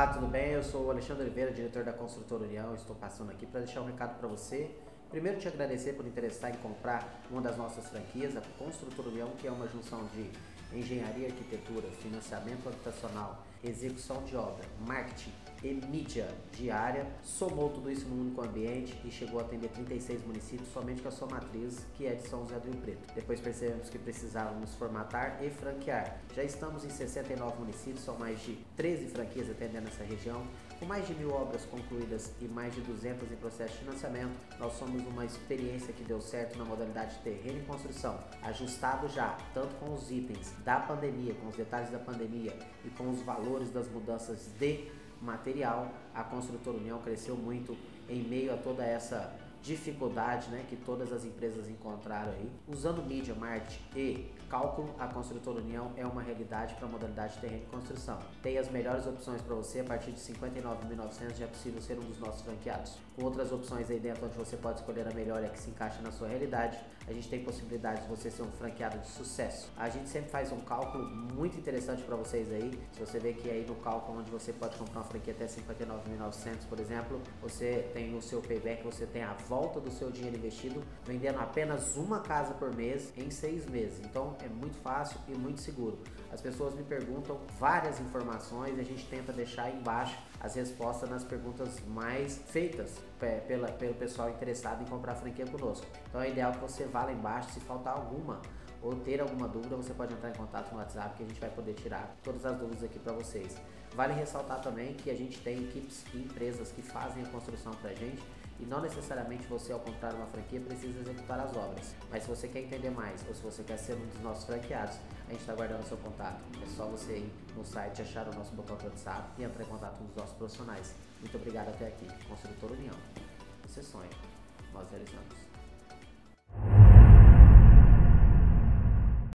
Olá, tudo bem? Eu sou o Alexandre Oliveira, diretor da Construtora União. Estou passando aqui para deixar um recado para você. Primeiro, te agradecer por interessar em comprar uma das nossas franquias, a Construtora União, que é uma junção de engenharia, arquitetura, financiamento habitacional, execução de obra, marketing e mídia diária, somou tudo isso num único ambiente e chegou a atender 36 municípios somente com a sua matriz, que é de São José do Rio Preto. Depois percebemos que precisávamos formatar e franquear. Já estamos em 69 municípios, são mais de 13 franquias atendendo essa região, com mais de mil obras concluídas e mais de 200 em processo de financiamento. Nós somos uma experiência que deu certo na modalidade terreno e construção, ajustado já tanto com os itens da pandemia, com os detalhes da pandemia e com os valores das mudanças de material, a Construtora União cresceu muito em meio a toda essa dificuldade né, que todas as empresas encontraram aí. Usando mídia, marketing e cálculo, a Construtora União é uma realidade para a modalidade de terreno e construção. Tem as melhores opções para você, a partir de 59.900 já é possível ser um dos nossos franqueados. Com outras opções aí dentro onde você pode escolher a melhor a que se encaixa na sua realidade, a gente tem possibilidade de você ser um franqueado de sucesso. A gente sempre faz um cálculo muito interessante para vocês aí. Se você vê que aí no cálculo onde você pode comprar uma franquia até 59.900, por exemplo, você tem o seu payback, você tem a volta do seu dinheiro investido, vendendo apenas uma casa por mês em seis meses. Então é muito fácil e muito seguro. As pessoas me perguntam várias informações e a gente tenta deixar aí embaixo as respostas nas perguntas mais feitas pela, pelo pessoal interessado em comprar franquia conosco. Então é ideal que você vá lá embaixo, se faltar alguma ou ter alguma dúvida, você pode entrar em contato no WhatsApp que a gente vai poder tirar todas as dúvidas aqui para vocês. Vale ressaltar também que a gente tem equipes e empresas que fazem a construção para a gente e não necessariamente você, ao comprar uma franquia, precisa executar as obras. Mas se você quer entender mais ou se você quer ser um dos nossos franqueados, a gente está guardando o seu contato. É só você ir no site, achar o nosso botão de WhatsApp e entrar em contato com os nossos profissionais. Muito obrigado até aqui. Construtor União. Você sonha, nós realizamos.